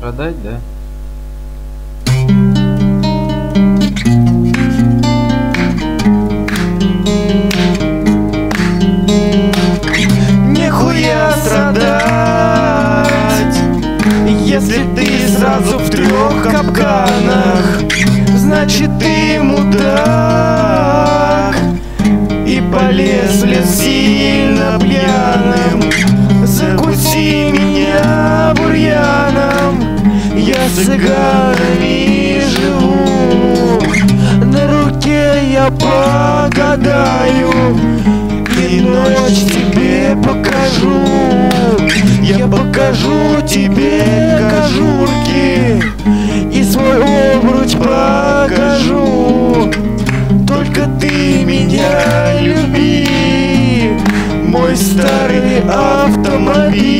Продать, да? Нихуя страдать Если ты сразу в трех капканах Значит ты мудак И полез в лес сильно пьяным цыганами живу На руке я погадаю И ночь тебе покажу. Я покажу тебе кожурки И свой обруч покажу. Только ты меня люби Мой старый автомобиль.